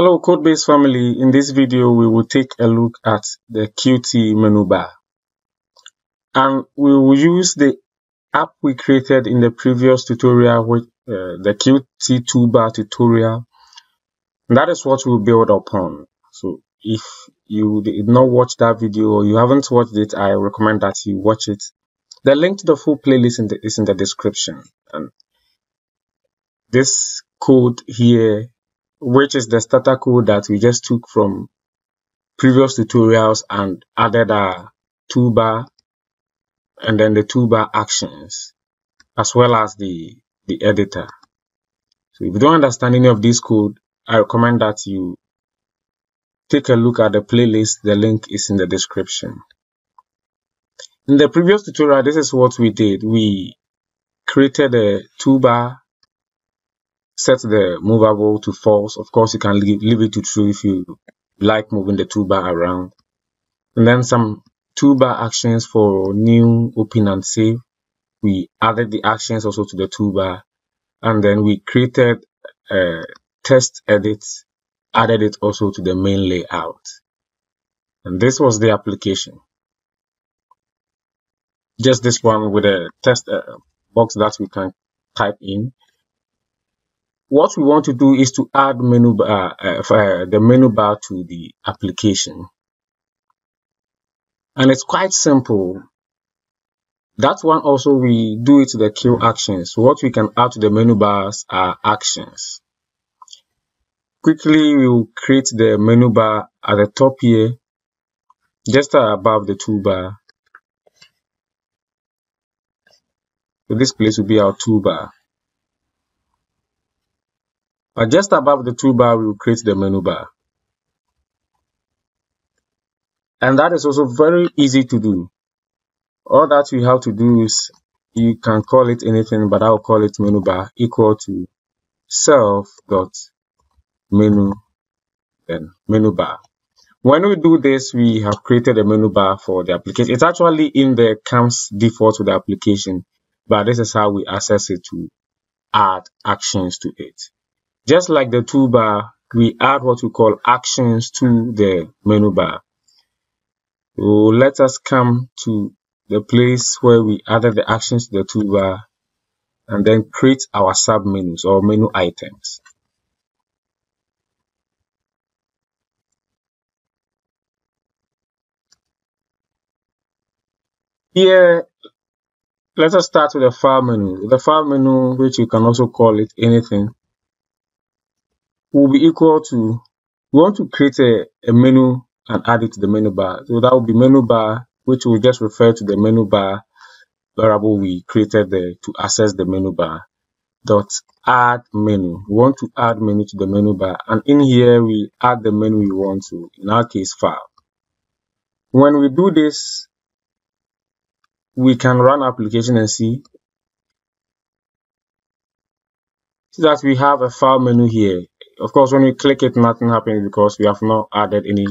Hello Codebase family, in this video we will take a look at the Qt menu bar. And we will use the app we created in the previous tutorial with uh, the Qt toolbar tutorial. That is what we'll build upon. So if you did not watch that video or you haven't watched it I recommend that you watch it. The link to the full playlist in the, is in the description. And this code here which is the starter code that we just took from previous tutorials and added a toolbar and then the toolbar actions as well as the the editor. So if you don't understand any of this code i recommend that you take a look at the playlist. The link is in the description. In the previous tutorial this is what we did. We created a toolbar set the movable to false. Of course, you can leave, leave it to true if you like moving the toolbar around. And then some toolbar actions for new, open, and save. We added the actions also to the toolbar. And then we created a text edit, added it also to the main layout. And this was the application. Just this one with a test uh, box that we can type in what we want to do is to add menu bar, uh, uh, the menu bar to the application. And it's quite simple. That one also we do it to the Q actions. What we can add to the menu bars are actions. Quickly, we will create the menu bar at the top here, just above the toolbar. So this place will be our toolbar. But just above the toolbar, we will create the menu bar. And that is also very easy to do. All that you have to do is you can call it anything, but I'll call it menu bar equal to self dot menu then menu bar. When we do this, we have created a menu bar for the application. It's actually in the comes default to the application, but this is how we access it to add actions to it. Just like the toolbar, we add what we call actions to the menu bar. So let us come to the place where we added the actions to the toolbar and then create our sub menus or menu items. Here, let us start with the file menu. The file menu, which you can also call it anything, will be equal to, we want to create a, a menu and add it to the menu bar. So that will be menu bar, which will just refer to the menu bar variable we created there to access the menu bar. Dot add menu. We want to add menu to the menu bar, and in here we add the menu we want to, in our case, file. When we do this, we can run application and see that we have a file menu here of course, when we click it, nothing happens because we have not added any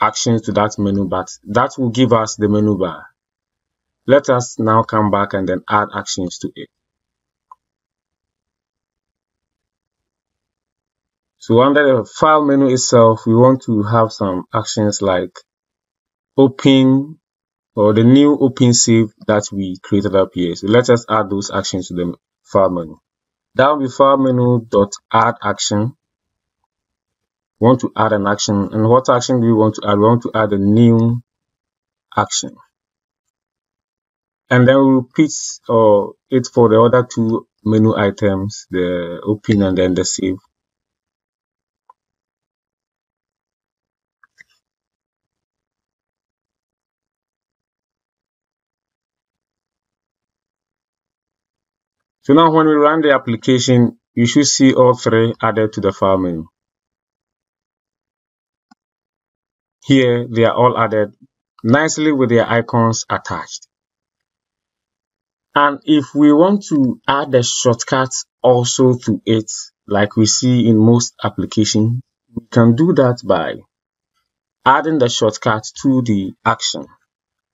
actions to that menu, but that will give us the menu bar. Let us now come back and then add actions to it. So under the file menu itself, we want to have some actions like open or the new open save that we created up here. So let us add those actions to the file menu. Down before menu dot add action. We want to add an action. And what action do we want to add? We want to add a new action. And then we repeat or it for the other two menu items, the open and then the save. So now when we run the application, you should see all three added to the file menu. Here, they are all added nicely with their icons attached. And if we want to add the shortcuts also to it, like we see in most applications, we can do that by adding the shortcut to the action.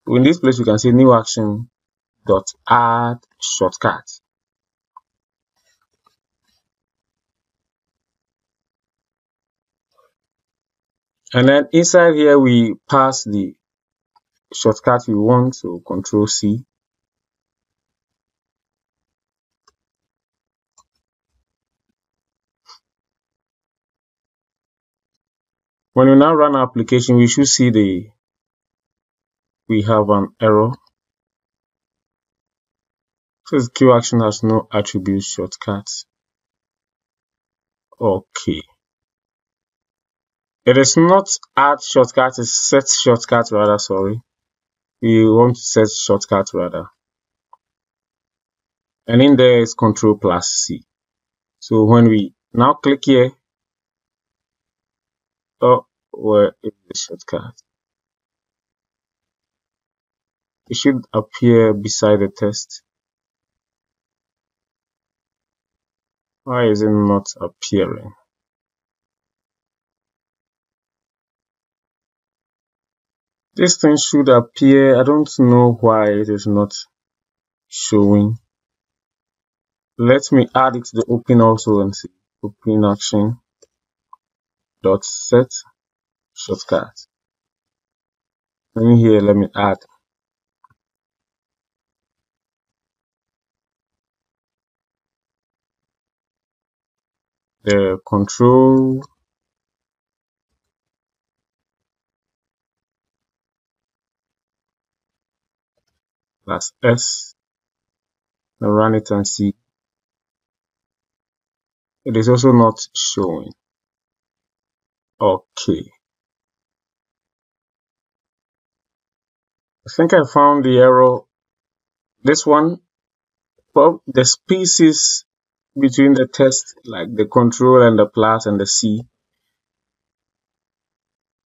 In this place, we can say new action dot add shortcut. And then inside here, we pass the shortcut we want, so Control C. When we now run our application, we should see the we have an error. Says Q action has no attribute shortcuts. Okay. It is not add shortcut, it's set shortcut rather, sorry. We want to set shortcut rather. And in there is control plus C. So when we now click here, oh, where is the shortcut? It should appear beside the test. Why is it not appearing? This thing should appear. I don't know why it is not showing. Let me add it to the open also and see. Open action dot set shortcut. In here, let me add the control plus S and run it and see. It is also not showing. Okay. I think I found the error this one well the spaces between the test, like the control and the plus and the C,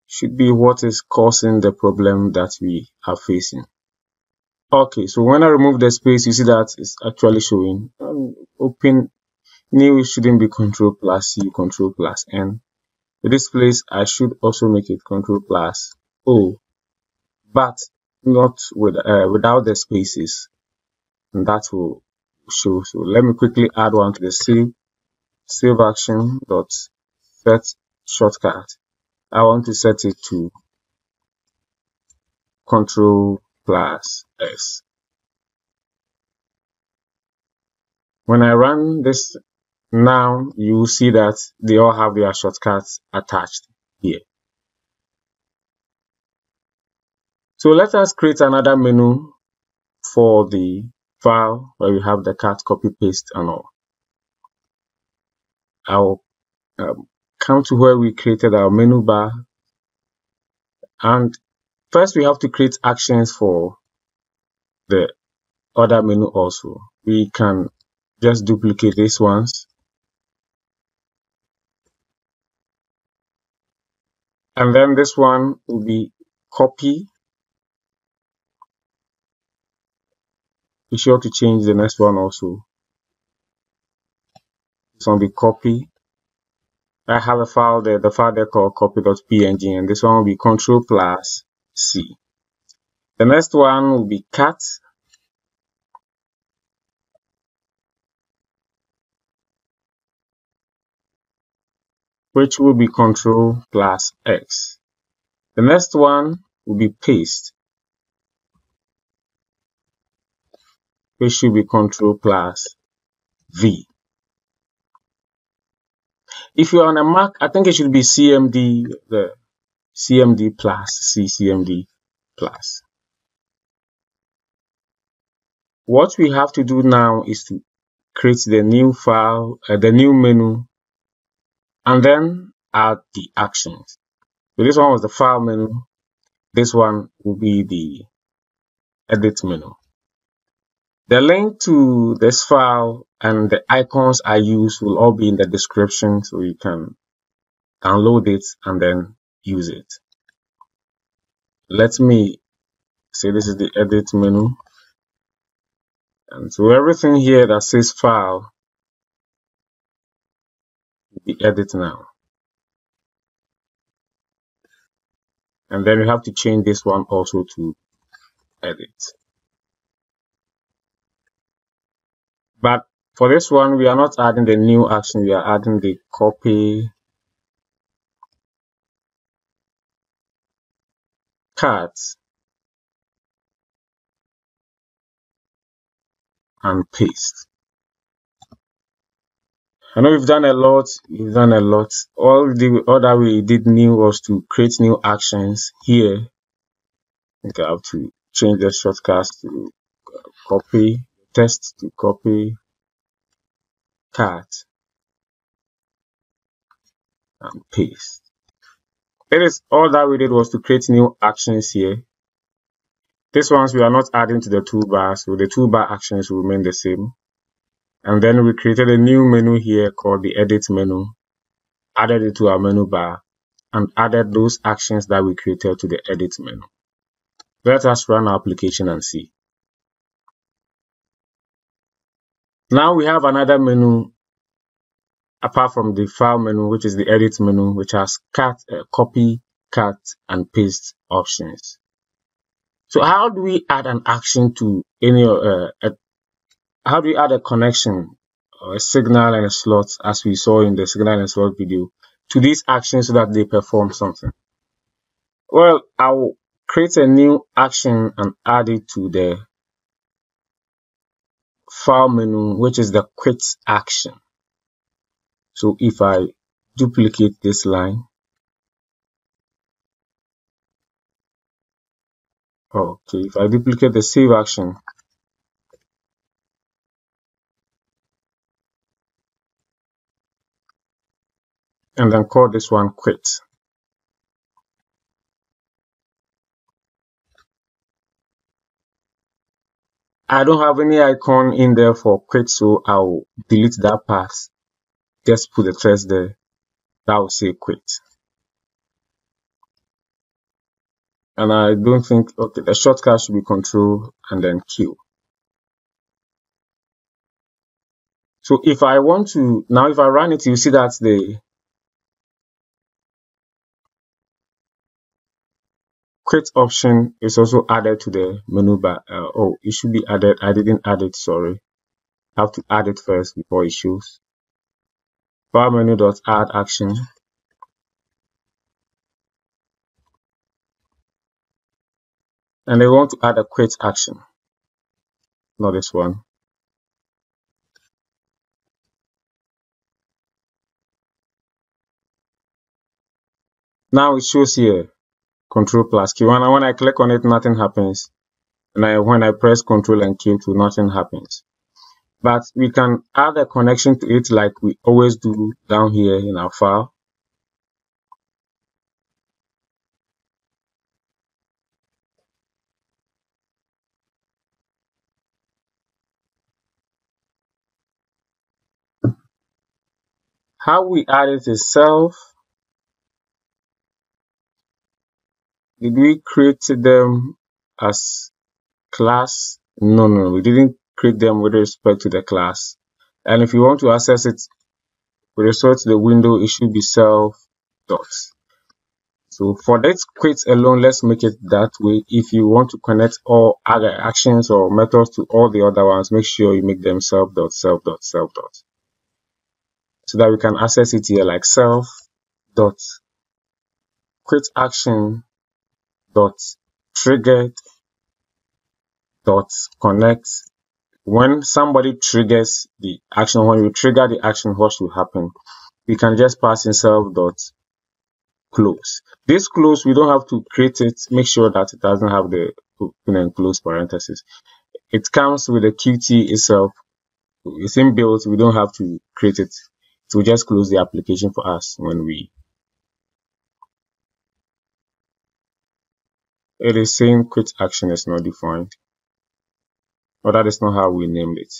should be what is causing the problem that we are facing. Okay, so when I remove the space, you see that it's actually showing. Um, open new shouldn't be control plus C, control plus N. In this place, I should also make it control plus O, but not with uh, without the spaces. And that will show. So let me quickly add one to the save save action dot set shortcut. I want to set it to control plus S. When I run this now, you will see that they all have their shortcuts attached here. So let us create another menu for the file where we have the cut copy paste and all. I'll um, come to where we created our menu bar and first we have to create actions for the other menu also. We can just duplicate these ones and then this one will be copy. Be sure to change the next one also. This one will be copy. I have a file there the file there called copy.png and this one will be control plus C. The next one will be cut which will be control plus X. The next one will be paste. Which should be control plus V. If you're on a Mac, I think it should be CMD, the CMD plus, CCMD plus. What we have to do now is to create the new file, uh, the new menu, and then add the actions. So this one was the file menu. This one will be the edit menu. The link to this file and the icons I use will all be in the description so you can download it and then use it. Let me say this is the edit menu. And so everything here that says file will be edit now. And then we have to change this one also to edit. But for this one, we are not adding the new action, we are adding the copy cut and paste. I know we've done a lot, we've done a lot. All the other we did new was to create new actions here. I think I have to change the shortcuts to copy, test to copy, cut, and paste. It is all that we did was to create new actions here. This ones we are not adding to the toolbar, so the toolbar actions will remain the same. And then we created a new menu here called the edit menu, added it to our menu bar, and added those actions that we created to the edit menu. Let us run our application and see. Now we have another menu apart from the file menu, which is the edit menu, which has cut, uh, copy, cut, and paste options. So how do we add an action to any, uh, a, how do we add a connection or a signal and a slot as we saw in the signal and slot video to these actions so that they perform something? Well, I'll create a new action and add it to the file menu, which is the quit action. So if I duplicate this line, okay, if I duplicate the save action, and then call this one quit. I don't have any icon in there for quit, so I'll delete that part just put the text there that will say quit. And I don't think, okay, the shortcut should be control and then Q. So if I want to, now if I run it, you see that the quit option is also added to the menu bar. Uh, oh, it should be added. I didn't add it, sorry. Have to add it first before it shows file menu dot add action. And I want to add a quit action. Not this one. Now it shows here. Control plus Q and when I click on it nothing happens. And I, when I press control and Q to nothing happens but we can add a connection to it like we always do down here in our file. How we add it is self. Did we create them as class? No, no, we didn't create them with respect to the class. And if you want to access it with respect to the window, it should be self dots. So for that quit alone, let's make it that way. If you want to connect all other actions or methods to all the other ones, make sure you make them self dot self dot self dot. So that we can access it here like self dot quit action dot triggered dot connect when somebody triggers the action, when you trigger the action, what should happen? We can just pass in self dot close. This close, we don't have to create it. Make sure that it doesn't have the open and close parentheses. It comes with the Qt itself. It's inbuilt. We don't have to create it. It will just close the application for us when we. It is saying quit action is not defined. But that is not how we named it.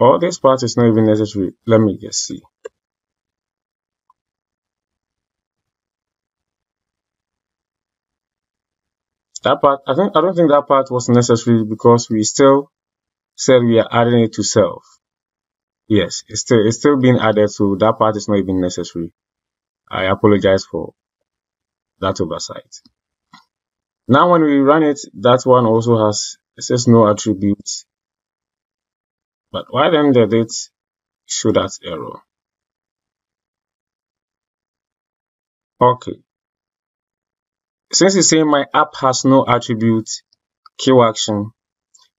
Oh, this part is not even necessary. Let me just see. That part, I think, I don't think that part was necessary because we still said we are adding it to self. Yes, it's still it's still being added, so that part is not even necessary. I apologize for that oversight. Now when we run it, that one also has, it says no attributes. But why then did it show that error? Okay. Since it's saying my app has no attribute Q action,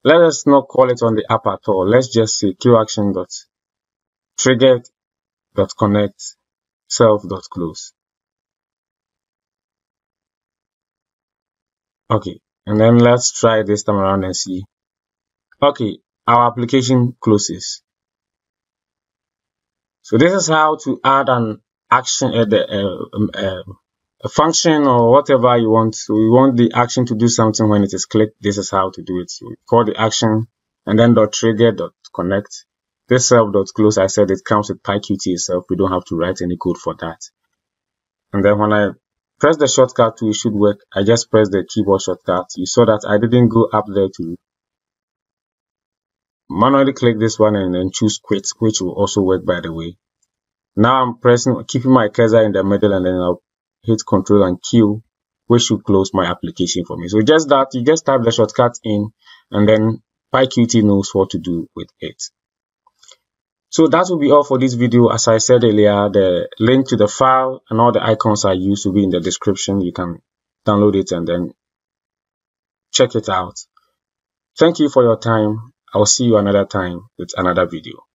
let us not call it on the app at all. Let's just say action dot triggered dot connect self dot close. Okay, and then let's try this time around and see. Okay, our application closes. So this is how to add an action, at the, uh, um, uh, a function or whatever you want. We want the action to do something when it is clicked. This is how to do it. So we call the action and then dot trigger dot connect. This self dot close, I said it comes with PyQt itself. We don't have to write any code for that. And then when I press the shortcut to it should work. I just press the keyboard shortcut. You saw that I didn't go up there to manually click this one and then choose quit, which will also work by the way. Now I'm pressing, keeping my cursor in the middle and then I'll hit control and Q, which should close my application for me. So just that, you just type the shortcut in and then PyQt knows what to do with it. So that will be all for this video. As I said earlier, the link to the file and all the icons I used will be in the description. You can download it and then check it out. Thank you for your time. I'll see you another time with another video.